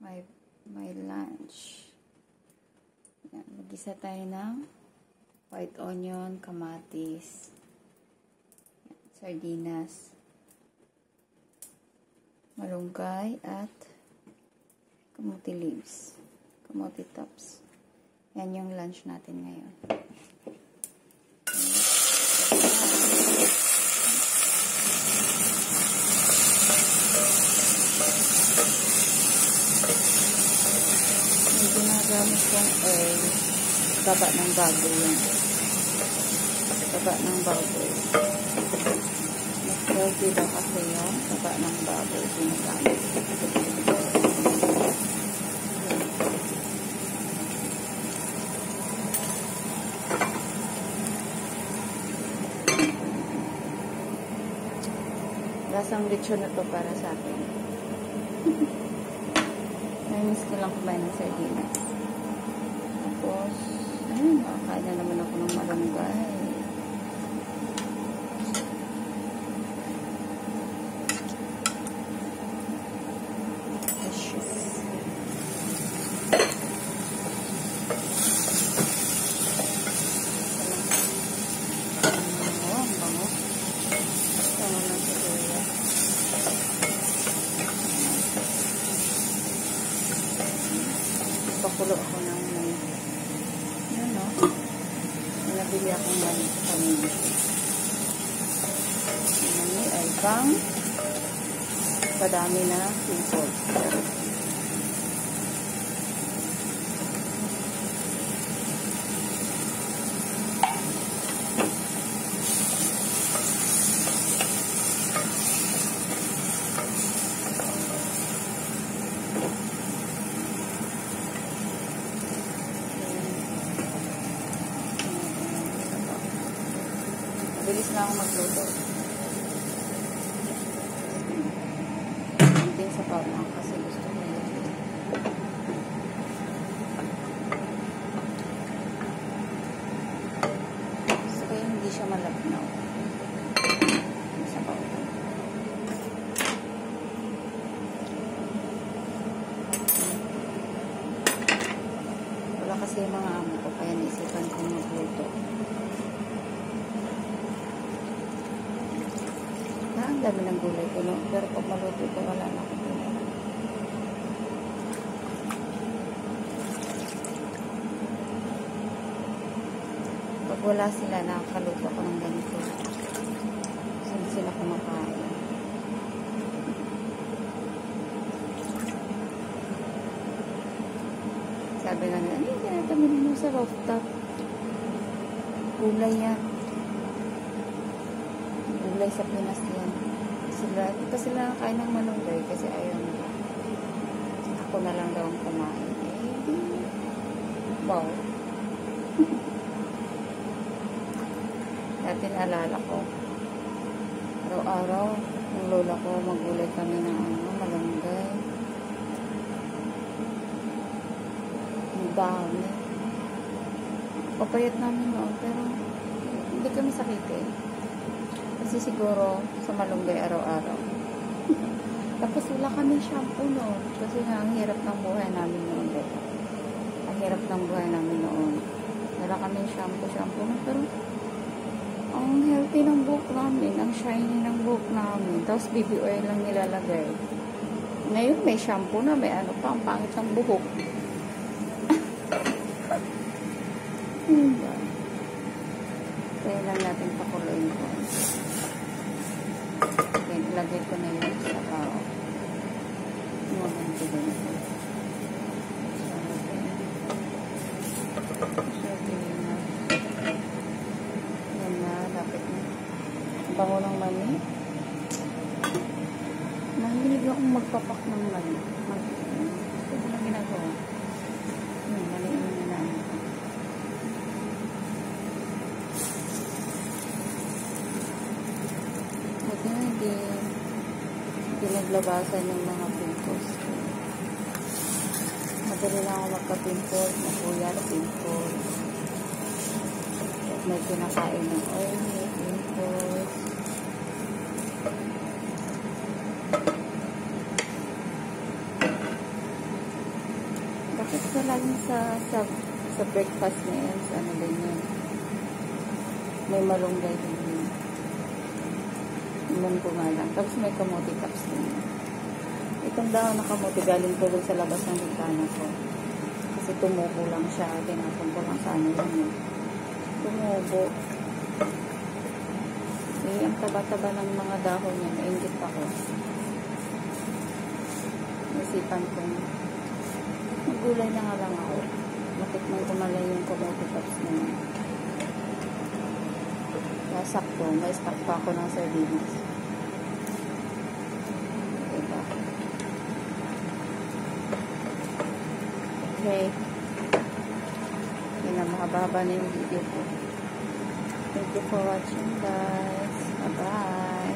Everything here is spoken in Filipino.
my, my lunch. Yan, mag-isa tayo ng white onion, kamatis, sardinas, malunggay, at kamuti leaves, kamuti tops. Yan yung lunch natin ngayon. Ginagamit kong oil, taba ng baboy yan. Taba ng baboy. Mas healthy daw kasi yung taba ng baboy ginagamit. Lasang lechon na to para sa akin. Namiss ko lang kumain ng sardinas. Tapos, ayun, makakain na naman ako ng sibuyas. Pakulo ako ng may yun no kanina yung mani ay pang padami na pimples Mabilis na ako magluto. Hindi sa lang kasi gusto ko yun. Gusto ko yung hindi siya lang. Wala kasi mga amo ko kaya naisipan ko magluto. Ah, ang dami ng gulay ko, no? Pero pag maluto ito, wala na ako gulay. Pag wala sila, nakakaluto ko ng ganito. Hindi sila kumakain. Sabi nga nila, ano yung tinatamin mo sa rooftop? Gulay yan gulay sa Pinas yan. Sila, ito sila kain ng malunggay kasi ayaw nila. Ako na lang daw ang kumain. Eh. Wow. Dati naalala ko. Araw-araw, ng lola ko, magulay kami ng ano, malunggay. Ang dami. Papayat namin noon, pero hindi kami sakitin. Kasi siguro sa malunggay araw-araw. Tapos wala kami shampoo noon. Kasi nga ang hirap ng buhay namin noon. Ang hirap ng buhay namin noon. Wala kami shampoo-shampoo. Pero ang healthy ng buhok namin, ang shiny ng buhok namin. Tapos baby oil lang nilalagay. Ngayon may shampoo na, may ano pa, ang pangit ng buhok. hmm, Kaya lang natin pakuloyin ko. Ilagay ko na yun sa kao. Mga ganito ganito. Bango ng mani. Mahilig akong magpapak ng mani. Mag ito ko na ginagawa. Hmm, mani yung nanamin ko. Buti na hindi, hindi naglabasan yung mga pimples ko. Madali lang ako magka-pimples, makuya pimples. At may kinakain ng oil, pimples. Tapos laging sa, sa, sa breakfast na yan, sa ano din yun. May malunggay din yun. Munggo nga lang. Tapos may kamote tops din. Itong dahon na kamote galing po sa labas ng bintana ko. Kasi tumubo lang siya. Tinapon ko lang sa ano yun. eh. Tumubo. Eh, ang taba-taba ng mga dahon niya. Naingit ako. Nasipan kong Magulay na nga lang ako. Matikman ko malay yung kamote tops na yun. Kaya sakto, may stock pa ako ng sardinas. Okay. Yun na, mahaba-haba na yung video ko. Thank you for watching guys. Bye-bye.